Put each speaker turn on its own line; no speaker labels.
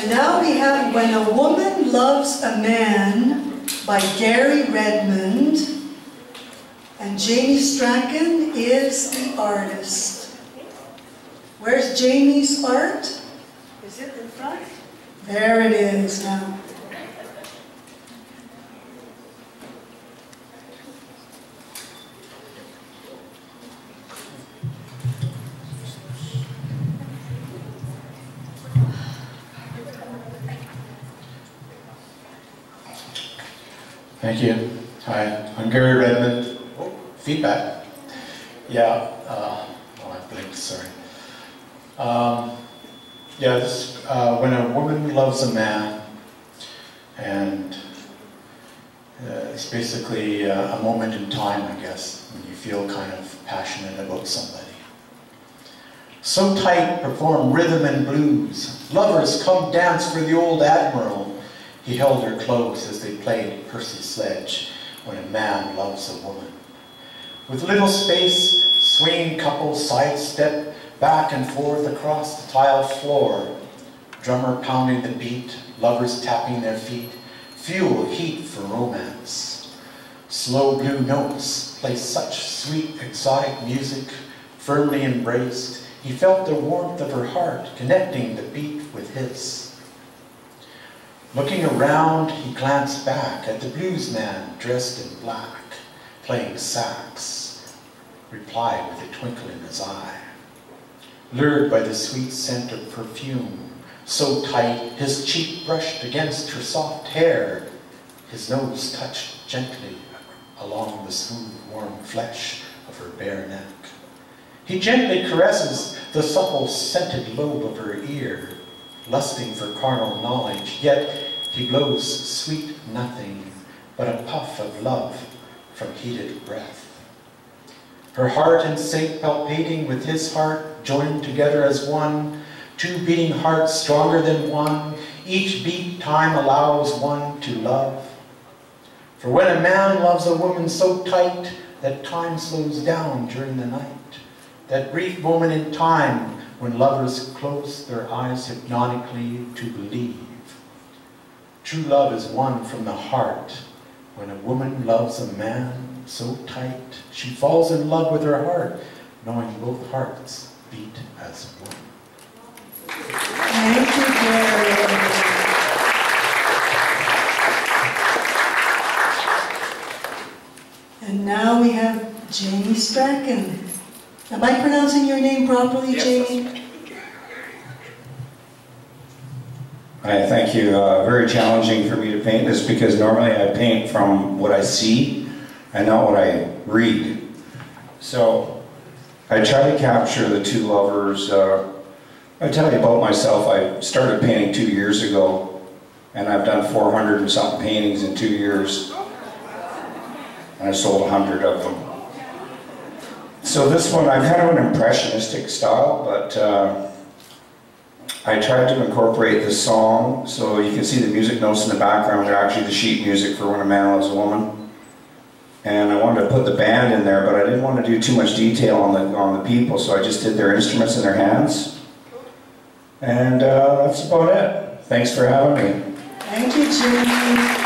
And now we have When a Woman Loves a Man by Gary Redmond. And Jamie Strachan is the artist. Where's Jamie's art? Is it in front? There it is now.
Thank you. Hi, I'm Gary Redmond. Oh, feedback. Yeah, uh, oh, I blinked, sorry. Um, yeah, this, uh, when a woman loves a man, and uh, it's basically uh, a moment in time, I guess, when you feel kind of passionate about somebody. So tight perform rhythm and blues. Lovers come dance for the old admiral he held her close as they played Percy Sledge when a man loves a woman. With little space, swinging couples sidestep back and forth across the tile floor. Drummer pounding the beat, lovers tapping their feet, fuel heat for romance. Slow blue notes play such sweet exotic music, firmly embraced. He felt the warmth of her heart connecting the beat with his. Looking around, he glanced back at the blues man dressed in black, playing sax, replied with a twinkle in his eye. Lured by the sweet scent of perfume, so tight his cheek brushed against her soft hair, his nose touched gently along the smooth, warm flesh of her bare neck. He gently caresses the supple, scented lobe of her ear, lusting for carnal knowledge, yet he blows sweet nothing but a puff of love from heated breath. Her heart and sync palpating with his heart, joined together as one, two beating hearts stronger than one, each beat time allows one to love. For when a man loves a woman so tight that time slows down during the night, that brief moment in time when lovers close their eyes hypnotically to believe. True love is won from the heart. When a woman loves a man so tight, she falls in love with her heart, knowing both hearts beat as one.
Thank you, Gary. And now we have Jamie Strachan. Am I pronouncing your name properly,
yes,
Jamie?
I thank you. Uh, very challenging for me to paint this because normally I paint from what I see and not what I read. So I try to capture the two lovers. Uh, I tell you about myself. I started painting two years ago and I've done 400 and something paintings in two years. And I sold 100 of them. So this one, I'm kind of an impressionistic style, but uh, I tried to incorporate the song, so you can see the music notes in the background are actually the sheet music for When a Man Loves a Woman. And I wanted to put the band in there, but I didn't want to do too much detail on the, on the people, so I just did their instruments in their hands. And uh, that's about it. Thanks for having me.
Thank you, Jimmy.